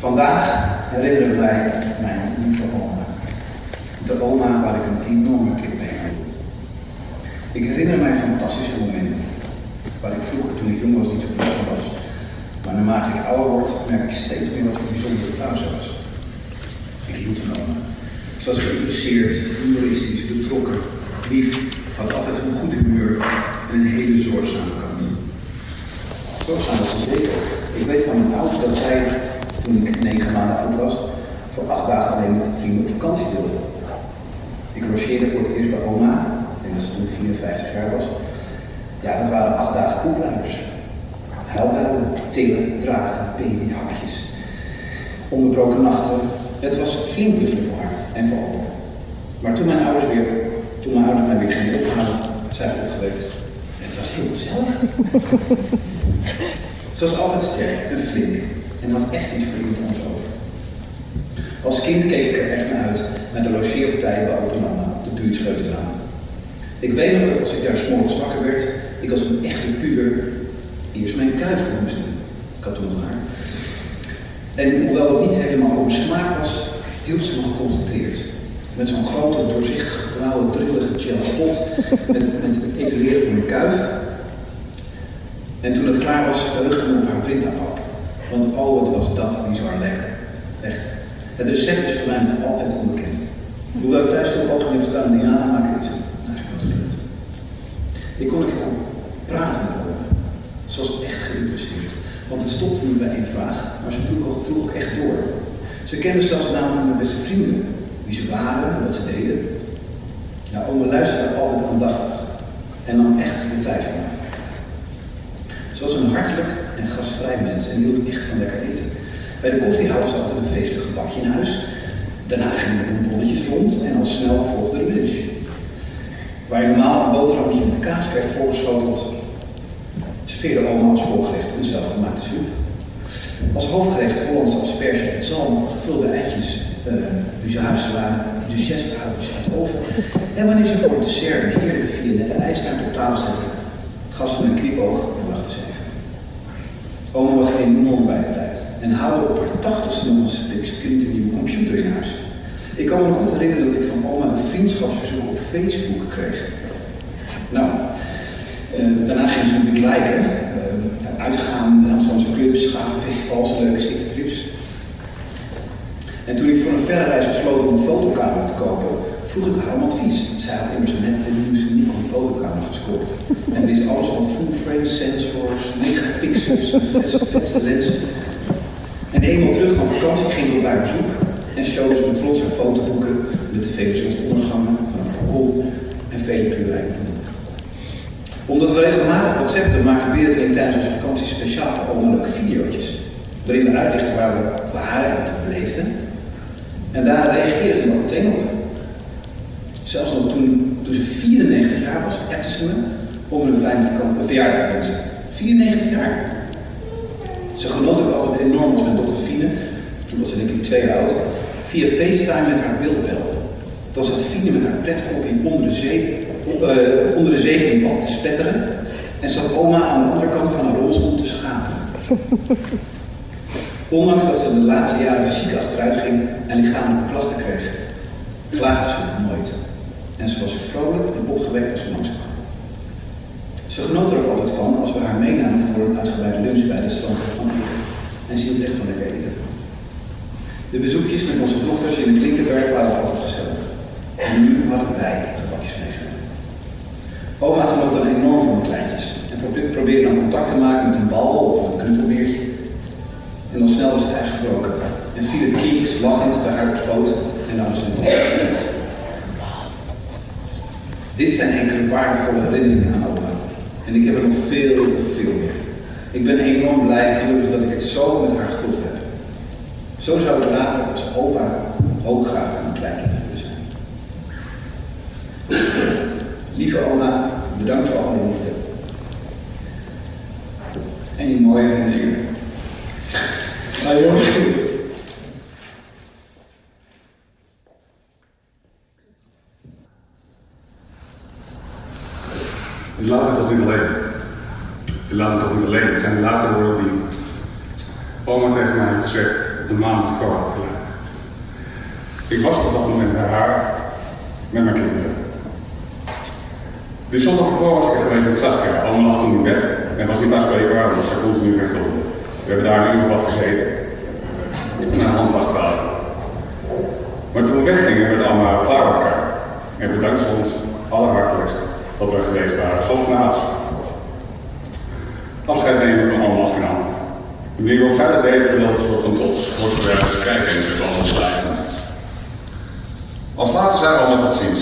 Vandaag herinneren wij mijn lieve oma. De oma waar ik een enorme klik mee had. Ik herinner mij fantastische momenten. Waar ik vroeger toen ik jong was niet zo van was. Maar naarmate ik ouder word, merk ik steeds meer wat voor bijzondere vrouw ze was. Ik hield van oma. Ze was geïnteresseerd, humoristisch, betrokken, lief, had altijd een goed humeur en een hele zorgzame kant. Zorgzaam was ze zeker. Ik weet van mijn ouders dat zij, toen ik negen maanden oud was, voor acht dagen alleen met vrienden op vakantie wilde. Ik logeerde voor het eerst bij oma, ik dat ze toen 54 jaar was. Ja, dat waren acht dagen koelblijvers. Huilhuilen, tillen, dragen, babyhakjes, onderbroken nachten. Het was flink voor haar en voor oma. Maar toen mijn ouders weer, toen mijn ouders mij weer gingen ophalen, zijn ze opgewekt. Het was heel gezellig. Ze was altijd sterk en flink en had echt iets voor anders over. Als kind keek ik er echt naar uit, naar de logeerpartij bij opa en oma, de buurtscheuterlaan. Ik weet nog dat als ik daar s'morgens wakker werd, ik als een echte puber eerst mijn kuif moest doen. Ik had toen haar. En hoewel het niet helemaal op smaak was, hield ze me geconcentreerd. Met zo'n grote, doorzichtige, blauwe, drillige gel pot met, met het etaleren van mijn kuif. En toen het klaar was, verheugde ik me op haar printappel. Want oh, wat was dat bizar lekker. Echt. Het recept is voor mij nog altijd onbekend. Hoewel ik thuis veel pogingen heb gedaan die na te maken, is het eigenlijk nooit. Ik kon keer goed praten met haar. Ze was echt geïnteresseerd. Want het stopte niet bij één vraag, maar ze vroeg ook, echt door. Ze kende zelfs de naam van mijn beste vrienden, wie ze waren en wat ze deden. Nou, oma luisterde altijd aandachtig en nam echt de tijd voor mij. Ze was een hartelijk en gastvrij mens en hield echt van lekker eten. Bij de koffie hadden ze altijd een feestelijk gebakje in huis. Daarna gingen de bonnetjes rond en al snel volgde de lunch. Waar je normaal een boterhammetje met kaas werd voorgeschoteld, serveerde oma als voorgerecht een zelfgemaakte soep. Als hoofdgerecht Hollandse asperge en zalm, gevulde eitjes, uh, huzarensalade, duchessehoutjes uit de oven. En wanneer ze voor het dessert een heerlijke violette ijstaart op tafel zetten, gaf ze een knipoog en lachte ze even. Oma was enorm bij de tijd en haalde op haar tachtigste nog een splinternieuwe computer in huis. Ik kan me nog goed herinneren dat ik van oma een vriendschapsverzoek op Facebook kreeg. Nou, uh, daarna ging ze natuurlijk liken, uh, uitgaan, Amsterdamse clubs, gave festivals, leuke citytrips. En toen ik voor een verre reis besloot om een fotocamera te kopen, haar om advies. Zij had immers net de nieuwste Nikon fotocamera gescoord. En wist alles van full frame sensors, megapixels, vetste, lenzen. En eenmaal terug van vakantie ging ik op haar bezoek en showde ze me trots haar fotoboeken met de vele zonsondergangen van haar balkon en vele kleurrijke bloemen. Omdat we regelmatig WhatsAppten, maakte Berit en ik tijdens onze vakantie speciaal voor allemaal leuke video's. Waarin we uitlichten waar we waren en wat we beleefden. En daar reageerde ze nog meteen op. Zelfs toen, ze 94 jaar was, appte ze me om een fijne verjaardag te wensen. 94 jaar. Ze genoot ook altijd enorm als mijn dochter Fine, toen was ze denk ik twee jaar oud, via FaceTime met haar beeldbel. Dan zat Fine met haar pretkoppie onder de zeep, op, uh, onder de zeep in bad te spetteren en zat oma aan de andere kant van haar rolstoel te schateren. Ondanks dat ze de laatste jaren fysiek achteruit ging en lichamelijke klachten kreeg, klaagde ze nooit. En ze was vrolijk en opgewekt als langskwam. Ze genoot er ook altijd van als we haar meenamen voor een uitgebreide lunch bij de strand van. En ze hield echt van lekker eten. De bezoekjes met onze dochters in het Linkenberg waren altijd gezellig. En nu hadden wij gebakjes meegenomen. Oma genoot dan enorm van de kleintjes en probeerde dan contact te maken met een bal of een knuffelbeertje. En dan snel was het ijs gebroken en vielen kindjes lachend bij haar op en dan was het. Dit zijn enkele waardevolle herinneringen aan oma. En ik heb er nog veel, veel meer. Ik ben enorm blij en gelukkig dat ik het zo met haar getroffen heb. Zo zou ik later als opa ook graag aan een kleinkind willen zijn. Lieve oma, bedankt voor alle liefde. En die mooie herinneringen. Nou jongens. Ik laat me toch niet alleen. Alleen. Het zijn de laatste woorden die oma tegen mij heeft gezegd de maand ervoor overlijden. Ik was op dat moment bij haar met mijn kinderen. Die zondag ervoor was ik geweest met Saskia. Oma lag toen in bed en was niet aanspreekbaar, want ze continu rechtop. We hebben daar een uur wat gezeten en een hand vastgehouden. Maar toen we weggingen werd allemaal klaar bij elkaar. En bedankt ons allerhartelijkst dat we geweest waren, zoals naast. Afscheid nemen van allemaal als gedaan. De manier waarop zij dat deed, verdeelde een soort van trots. Wordt verwerkt, kijken en het allemaal blijven. Als laatste zei allemaal tot ziens.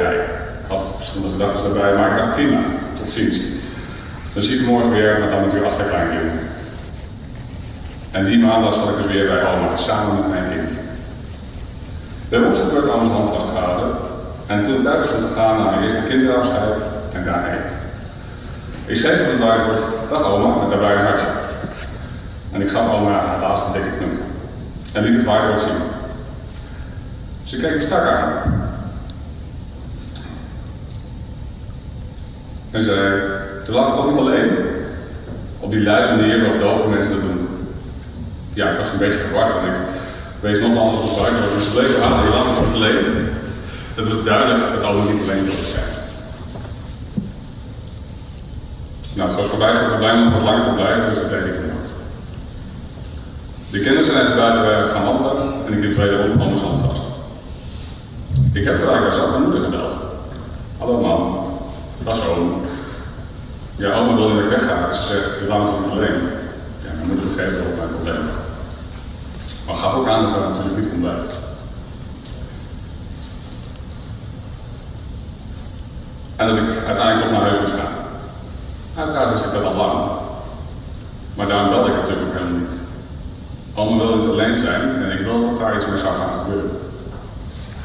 Ja, ik had verschillende gedachten daarbij, maar ik dacht prima, tot ziens. Dan zie ik morgen weer, met dan met uw achterkleinkinderen. En die maandag zat ik dus weer bij oma, samen met mijn kind. We hebben ons de aan hand vastgehouden. En toen het tijd was om te gaan naar mijn eerste kinderafscheid en daarheen. Schreef op het whiteboard, dag oma, met daarbij een hartje. En ik gaf oma haar laatste dikke knuffel. En liet het whiteboard zien. Ze keek me strak aan. En zei, je laat me toch niet alleen? Op die luide manier waarop dove mensen doen. Ja, ik was een beetje verward en ik wees nogmaals op het whiteboard. En ze bleef aan, je laat toch niet alleen? Het was duidelijk dat allemaal niet alleen wilde zijn. Nou, was voorbij blij om wat langer te blijven, dus dat deed ik ook. De kinderen zijn even buiten gaan wandelen en ik liep wederom anders hand vast. Ik heb trouwens zelf mijn moeder gebeld. Hallo mam, dat is oom. Ja, oma wil dat ik wegga. Ze zegt, je laat me toch niet alleen. Ja, mijn moeder begreep wel mijn probleem. Maar gaf ook aan dat ik natuurlijk niet kon blijven. En dat ik uiteindelijk toch naar huis moest gaan. Uiteraard wist ik dat al lang. Maar daarom belde ik natuurlijk ook helemaal niet. Oma wilde niet alleen zijn en ik wilde dat daar iets mee zou gaan gebeuren.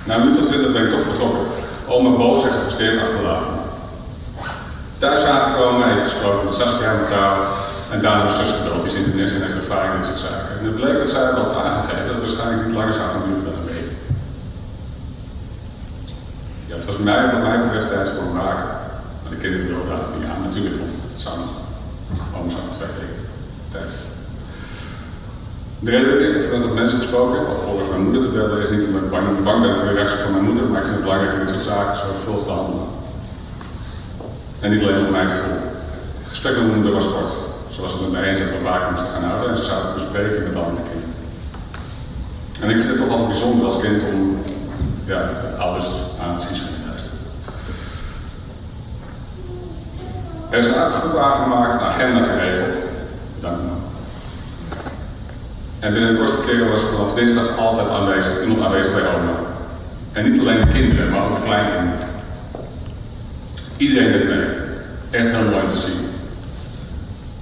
Na een minuut of ben ik toch vertrokken. Oma boos en gefrustreerd achterlaten. Thuis aangekomen, even gesproken met Saskia en vrouw en daarna mijn zus gebeld, die is internist en heeft ervaring in dit soort zaken. En het bleek dat zij had aangegeven dat het waarschijnlijk niet langer zou gaan duren dan een week. Ja, het was mij, wat mij betreft tijd voor een raken. Maar de kinderen wilden daar niet aan, natuurlijk, het zou nog, weken tijd. De reden is dat ik met mensen gesproken heb, of volgens mijn moeder te bellen, is niet omdat ik bang, bang ben voor de reactie van mijn moeder, maar ik vind het belangrijk om dit soort zaken zorgvuldig te handelen. En niet alleen op mijn gevoel. Het gesprek met mijn moeder was kort. Ze was het met mij eens dat we gaan houden en ze zouden bespreken met andere kinderen. En ik vind het toch altijd bijzonder als kind om ja, dat ouders aan advies van je luisteren. Er is een groep aangemaakt, een agenda geregeld. Dank u wel. En binnen de keren was er vanaf dinsdag altijd aanwezig, iemand aanwezig bij oma. En niet alleen de kinderen, maar ook de kleinkinderen. Iedereen deed mee. Echt heel mooi om te zien.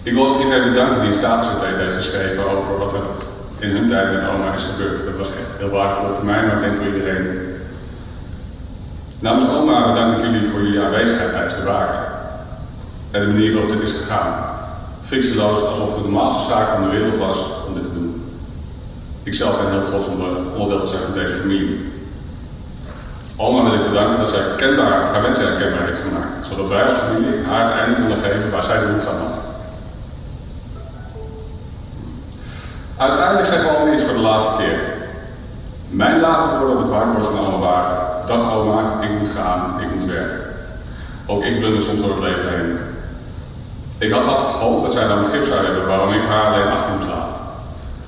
Ik wil ook iedereen bedanken die een statusupdate heeft geschreven over wat er in hun tijd met oma is gebeurd. Dat was echt heel waardevol voor mij, maar ik denk voor iedereen. Namens oma bedank ik jullie voor jullie aanwezigheid tijdens de waken. En de manier waarop dit is gegaan. Fictieloos, alsof het de normaalste zaak van de wereld was om dit te doen. Ik zelf ben heel trots om onderdeel te zijn van deze familie. Oma wil ik bedanken dat zij kenbaar, haar wensen herkenbaar heeft gemaakt, zodat wij als familie haar het einde konden geven waar zij de behoefte aan had. Uiteindelijk zei ik allemaal iets voor de laatste keer. Mijn laatste woorden op het whiteboard van oma waren: Dag oma, ik moet gaan, ik moet werken. Ook ik blunder soms door het leven heen. Ik had al gehoopt dat zij een gips zou hebben waarom ik haar alleen achter moet laten.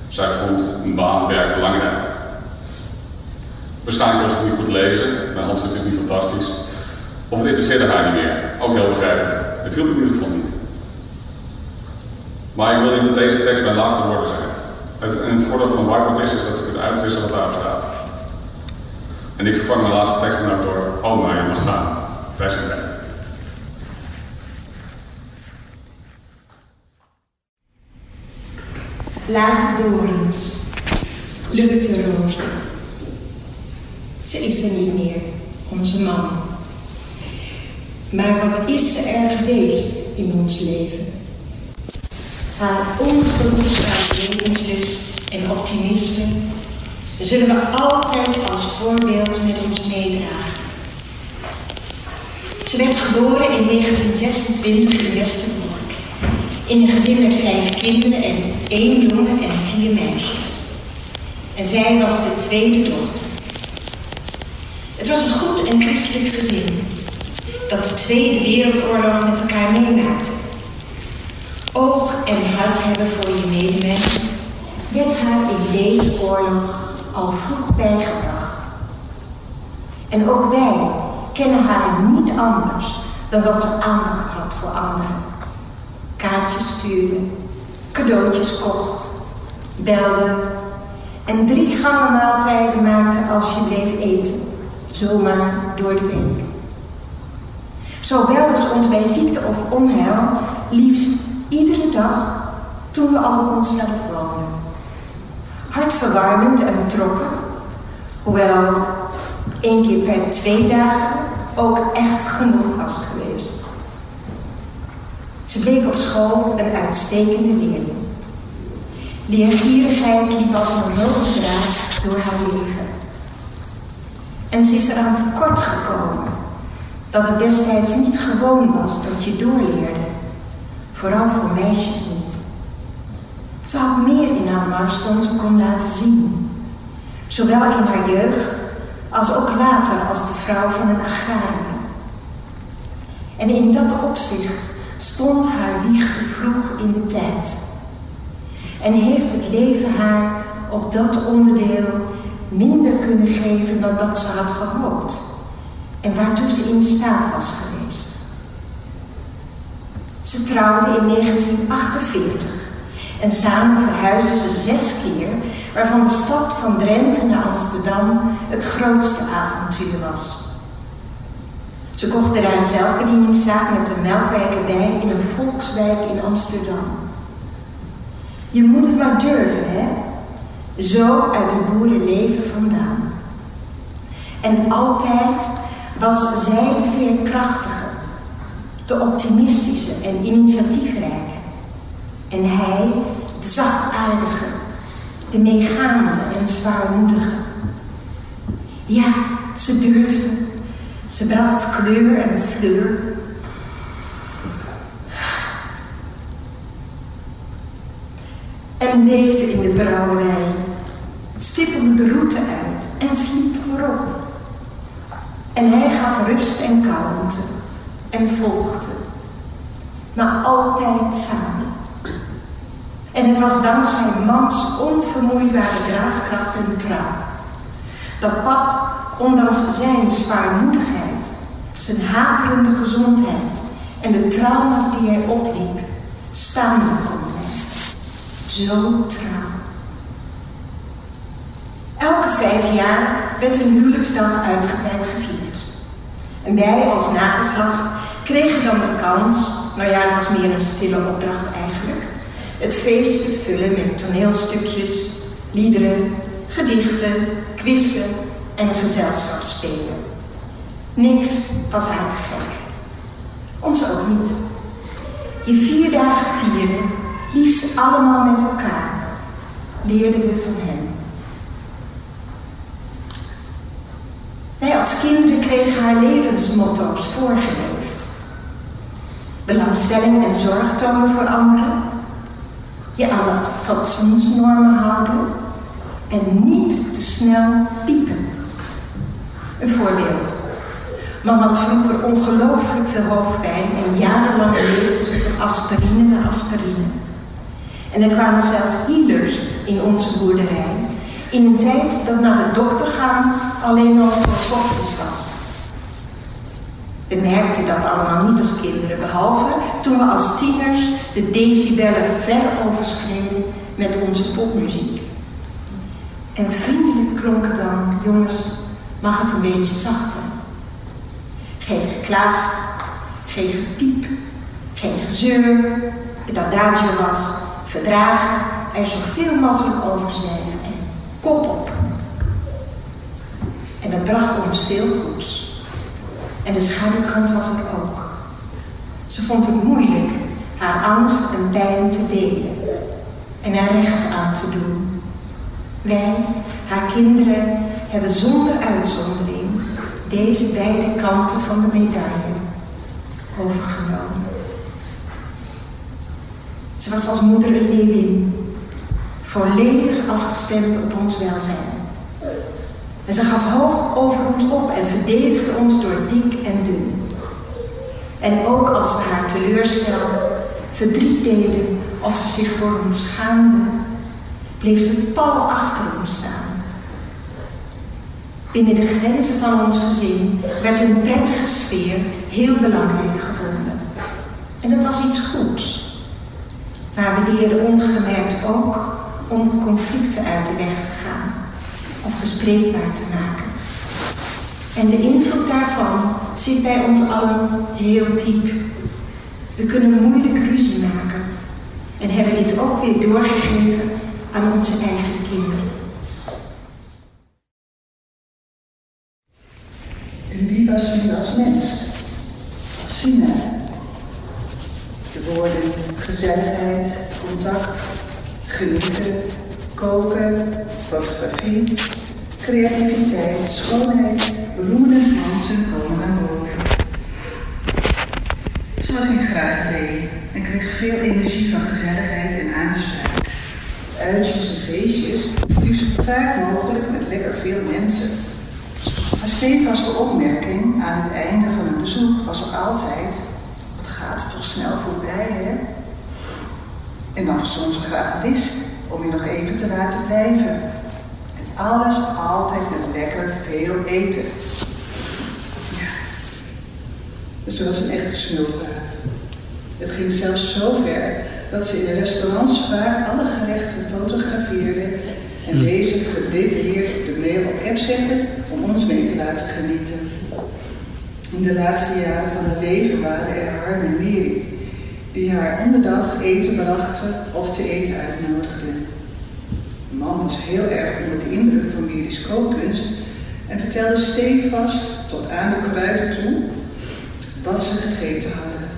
Zij vond een baan, werk belangrijk. Waarschijnlijk was ik niet goed lezen, mijn handschrift is niet fantastisch. Of het interesseerde haar niet meer, ook heel begrijpelijk. Het hielp in ieder geval niet. Maar ik wil niet dat deze tekst mijn laatste woorden zijn. Het, en het voordeel van een whiteboard is, is dat ik het uitwissel wat daarop staat. En ik vervang mijn laatste tekst dan ook door, oh maar je mag gaan, wij. Laat Dorens. Lukte Roos. Ze is er niet meer, onze man. Maar wat is ze er geweest in ons leven? Haar onvermoeidbare levenslust en optimisme zullen we altijd als voorbeeld met ons meedragen. Ze werd geboren in 1926 in Westerbork. In een gezin met vijf kinderen en één jongen en vier meisjes. En zij was de tweede dochter. Het was een goed en christelijk gezin dat de Tweede Wereldoorlog met elkaar meemaakte. Oog en hart hebben voor je medemens werd haar in deze oorlog al vroeg bijgebracht. En ook wij kennen haar niet anders dan dat ze aandacht had voor anderen. Kaartjes stuurde, cadeautjes kocht, belde en drie gangen maaltijden maakte als je bleef eten, zomaar door de week. Zo belde ze ons bij ziekte of onheil liefst iedere dag toen we al op onszelf woonden. Hartverwarmend en betrokken, hoewel één keer per twee dagen ook echt genoeg was geweest. Ze bleek op school een uitstekende leerling. Leergierigheid liep als een rode draad door haar leven. En ze is eraan tekort gekomen dat het destijds niet gewoon was dat je doorleerde. Vooral voor meisjes niet. Ze had meer in haar mars dan ze kon laten zien. Zowel in haar jeugd als ook later als de vrouw van een agrariër. En in dat opzicht stond haar wieg te vroeg in de tijd. En heeft het leven haar op dat onderdeel minder kunnen geven dan dat ze had gehoopt en waartoe ze in staat was geweest. Ze trouwde in 1948 en samen verhuisden ze zes keer, waarvan de stad van Drenthe naar Amsterdam het grootste avontuur was. Ze kochten daar een zelfbedieningszaak met een melkwijk bij in een volkswijk in Amsterdam. Je moet het maar durven, hè? Zo uit het boerenleven vandaan. En altijd was zij de veerkrachtige, de optimistische en initiatiefrijke. En hij de zachtaardige, de meegaande en zwaarmoedige. Ja, ze durfde. Ze bracht kleur en fleur. En leven in de brouwerij, stippelde de route uit en sliep voorop. En hij gaf rust en kalmte en volgde, maar altijd samen. En het was dankzij mams onvermoeibare draagkracht en trouw dat pap, ondanks zijn zwaarmoedigheid, zijn haperende gezondheid en de trauma's die hij opliep, staande kon. Zo trouw. Elke vijf jaar werd een huwelijksdag uitgebreid gevierd. En wij als nageslacht kregen dan de kans, nou ja, het was meer een stille opdracht eigenlijk, het feest te vullen met toneelstukjes, liederen, gedichten, quizzen en gezelschapsspelen. Niks was haar te gek. Ons ook niet. Je vier dagen vieren, liefst allemaal met elkaar, leerden we van hem. Wij als kinderen kregen haar levensmotto's voorgeleefd. Belangstelling en zorg tonen voor anderen. Je aan wat fatsoensnormen houden. En niet te snel piepen. Een voorbeeld. Mama had vroeger ongelooflijk veel hoofdpijn en jarenlang leefde ze van aspirine naar aspirine. En er kwamen zelfs healers in onze boerderij in een tijd dat naar de dokter gaan alleen nog voor was. We merkten dat allemaal niet als kinderen, behalve toen we als tieners de decibellen ver overschreden met onze popmuziek. En vriendelijk klonk dan, jongens, mag het een beetje zachter. Geen geklaag, geen gepiep, geen gezeur. Het adagio was verdragen, er zoveel mogelijk over zwijgen kop op. En dat bracht ons veel goeds. En de schaduwkant was er ook. Ze vond het moeilijk haar angst en pijn te delen en er recht aan te doen. Wij, haar kinderen, hebben zonder uitzondering deze beide kanten van de medaille overgenomen. Ze was als moeder een leeuwin, volledig afgestemd op ons welzijn. En ze gaf hoog over ons op en verdedigde ons door dik en dun. En ook als we haar teleurstelden, verdriet deden of ze zich voor ons schaamde, bleef ze pal achter ons staan. Binnen de grenzen van ons gezin werd een prettige sfeer heel belangrijk gevonden. En dat was iets goeds. Maar we leerden ongemerkt ook om conflicten uit de weg te gaan of bespreekbaar te maken. En de invloed daarvan zit bij ons allen heel diep. We kunnen moeilijk ruzie maken en hebben dit ook weer doorgegeven aan onze eigen kinderen. Aan het einde van een bezoek was ook altijd: Het gaat toch snel voorbij, hè? En dan ze graag list om je nog even te laten blijven. En alles altijd met lekker veel eten. Ja. Dus ze was een echte smulpaar. Het ging zelfs zo ver dat ze in de restaurants vaak alle gerechten fotografeerde en deze gedetailleerd op de mail op app zette om ons mee te laten genieten. In de laatste jaren van haar leven waren er Harm en Mary, die haar om de dag eten brachten of te eten uitnodigden. De man was heel erg onder de indruk van Mary's kookkunst en vertelde stevast tot aan de kruiden toe wat ze gegeten hadden.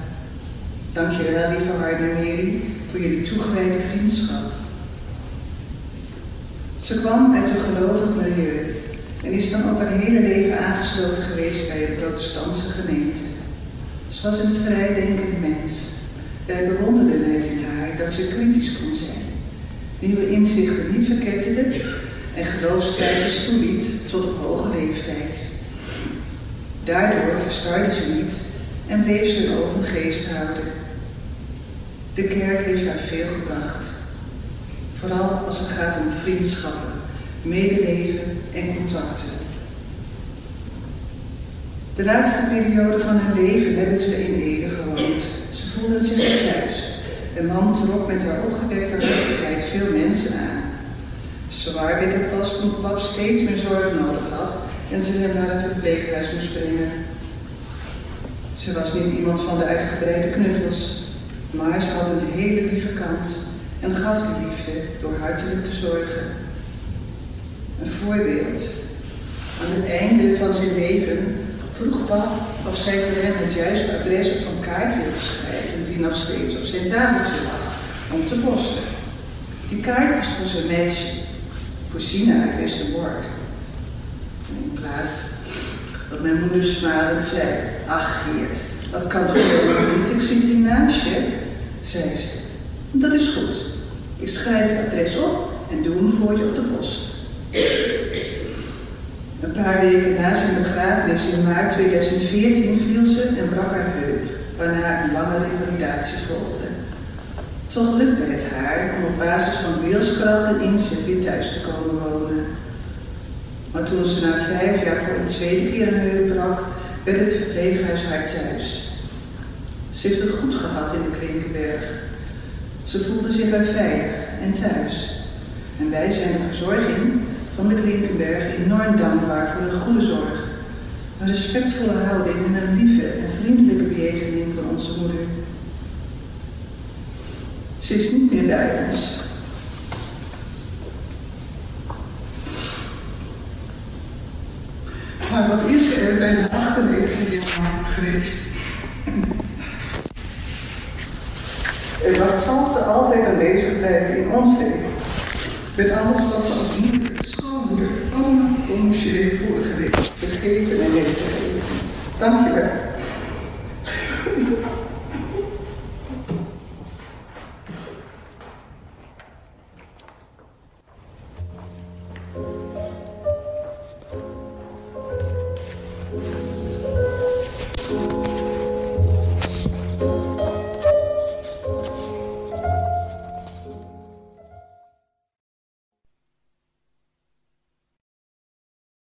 Dankjewel, lieve Harm en Mary, voor jullie toegewijde vriendschap. Ze kwam uit een gelovig milieu en is dan ook haar hele leven aangesloten geweest bij een protestantse gemeente. Ze was een vrijdenkend mens. Wij bewonderden het in haar dat ze kritisch kon zijn, nieuwe inzichten niet verketterde en geloofstijgers toeliet tot op hoge leeftijd. Daardoor verstartte ze niet en bleef ze een open geest houden. De kerk heeft haar veel gebracht. Vooral als het gaat om vriendschappen, medeleven en contacten. De laatste periode van haar leven hebben ze in Ede gewoond. Ze voelde zich thuis. De man trok met haar opgewekte hartelijkheid veel mensen aan. Zwaar werd het pas toen pap steeds meer zorg nodig had en ze hem naar een verpleeghuis moest brengen. Ze was niet iemand van de uitgebreide knuffels, maar ze had een hele lieve kant en gaf die liefde door hartelijk te zorgen. Een voorbeeld. Aan het einde van zijn leven vroeg pap of zij voor hem het juiste adres op een kaart wilde schrijven die nog steeds op zijn tafeltje lag, om te posten. Die kaart was voor zijn meisje, voor Sina uit Westerbork. In plaats dat mijn moeder smalend zei, ach Geert, dat kan toch helemaal niet, ik zit hier naast je, zei ze. Dat is goed. Ik schrijf het adres op en doe hem voor je op de post. Een paar weken na zijn begrafenis in maart 2014 viel ze en brak haar heup, waarna een lange revalidatie volgde. Toch lukte het haar om op basis van wilskracht en inzet weer thuis te komen wonen. Maar toen ze na vijf jaar voor een tweede keer een heup brak, werd het verpleeghuis haar thuis. Ze heeft het goed gehad in de Klinkenberg. Ze voelde zich er veilig en thuis. En wij zijn de verzorging van de Klinkenberg enorm dankbaar voor een goede zorg, een respectvolle houding en een lieve en vriendelijke bejegening van onze moeder. Ze is niet meer bij ons. Maar wat is er bij de 98 jaar geweest? En wat zal ze altijd aanwezig blijven in ons leven? Met alles wat ze als moeder, schoonmoeder, oma, oomsje heeft voorgelegd, gegeven en meegegeven. Dank je wel.